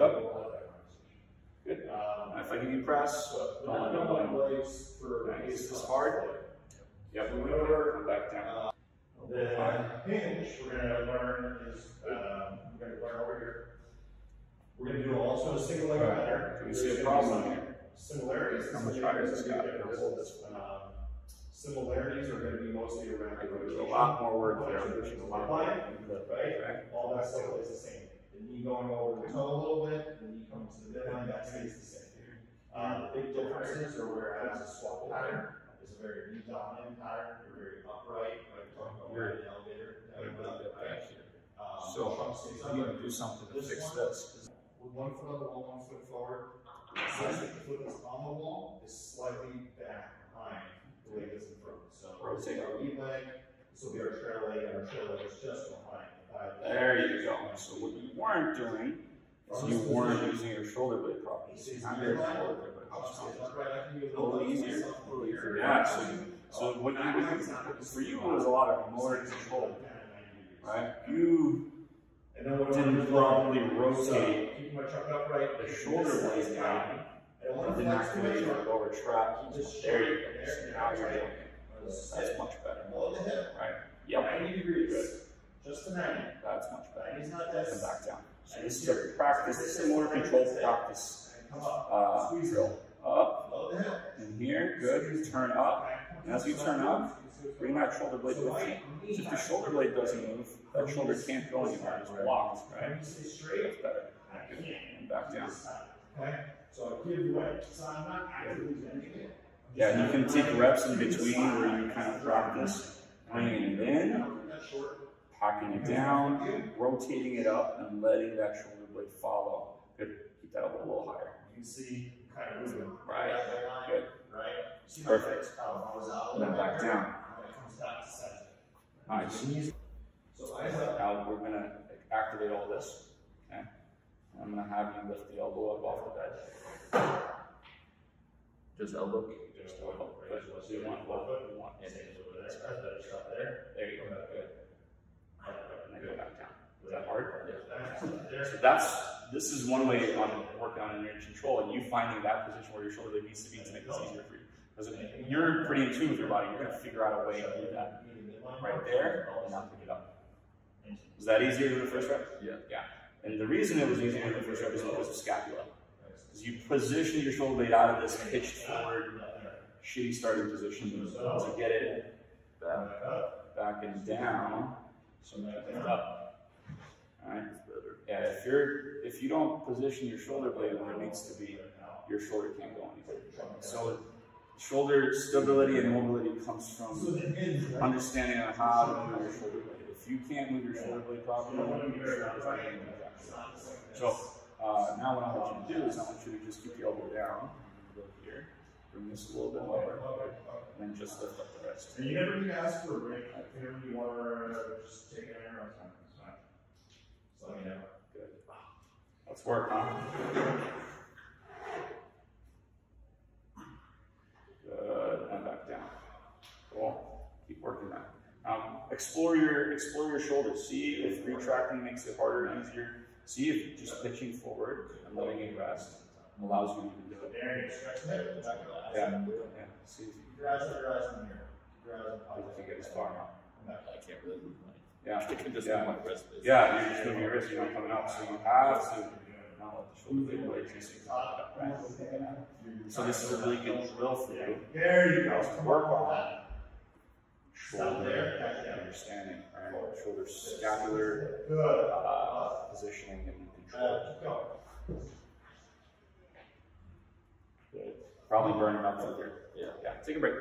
Up. Good. Um, if I give you press, so, don't let no one legs for. Nice. Is this hard? Yep. So we over, Come back down. The hinge we're gonna learn is, um, we're gonna learn over here. We're gonna do also a single leg ladder. you see a There's problem here? Similarities. How much higher is this guy? Hold this one. Um, Similarities are gonna be mostly around. Do a lot more work there. I'm a lot more. Right? All that stuff is the same. The knee going over the toe a little bit, the knee comes to the midline, that stays the same. Uh, the big differences are whereas a squat pattern is a very knee dominant pattern, you're very upright, like we're talking about in the elevator. right? Um, So, trunk stays I need to do something to fix one- this. With one foot on the wall, one foot forward, the foot is on the wall, is slightly back behind the leg is in front. So, Rotate. our lead leg, this will be our trail leg, and our trail leg is just behind. the thigh. There you go. So you weren't doing is you weren't using your shoulder blade properly. Stays your shoulder blade helps Stays you. upright, I can do A little easier, a. Yeah, so, so what you for you, it was a lot of motor control, right? You And then what didn't properly rotate Keeping my truck upright. the shoulder blade down, I don't want to didn't flex too activate your lower trap. There you go. So now you're doing it. That's much better, Below the hip. right? Yep, Ninety degrees. Just to ninety. that's much better. Ninety's not And this. back down. So this is a practice, this is a motor control practice. And come up. Uh, Squeeze drill. Up, and here, good, turn up. And as you turn up, Bring that shoulder blade with you. So if the shoulder blade doesn't move, that shoulder can't go anywhere, it's blocked, right? You stay straight, That's better. Good. And back down. Okay? So I give away. So I'm not actively bending it. Yeah, you can take reps in between where you kind of practice bringing it in, Packing it down, rotating it up, and letting that shoulder blade follow. Good. Keep that up a little higher. You can see kind of moving. Right. Right. Good. Right. See Perfect. And then back down. It comes back to center. Nice. So. Now we're gonna activate all this. Okay. I'm gonna have you lift the elbow up off the bed. Just elbow. Just elbow. Good. So you want both. You want in. That's better stuff there. There you go. Good. And then go back down. Is that hard? So that's this is one way on working on inertia control, and you finding that position where your shoulder blade needs to be to make this easier for you. Because you're pretty in tune with your body, you're gonna figure out a way to do that right there and now pick it up. Was that easier than the first rep? Yeah. Yeah. And the reason it was easier than the first rep is because of scapula. Because you position your shoulder blade out of this pitched forward, shitty starting position to get it back, back and down. So now pick it up. Alright? Yeah, if you're if you don't position your shoulder blade where it needs to be, your shoulder can't go anywhere. So shoulder stability and mobility comes from understanding on how to move your shoulder blade. If you can't move your shoulder blade properly, your shoulder's not going to move properly. So uh, now what I want you to do is I want you to just keep the elbow down, go here, bring this a little bit lower, and then just lift up the rest. And you never need to ask for a break. Whenever you want to just take an air on time. It's fine. Let me know. Good. Let's work, huh? Good, and back down. Cool. Keep working that. Now, um, explore your explore your shoulders. See if retracting makes it harder and easier. See if just pitching forward and letting it rest allows you to do it. There you go. Stretch the. Back to that. Yeah. Yeah. See if you Keep your eyes your eyes from here. Keep your eyes on if you can get as far now. I can't really move my. Yeah. I can just Yeah. my wrist. basically. Yeah, you're just moving your wrist, you're not coming up, so you have to not let the shoulder blade blade just right. So this is a really good drill for you. There you go. Just work on that. Shoulder there. Understanding, right? Shoulder scapular uh, positioning and control. Going. Probably burning up over here. Yeah. Yeah, take a break.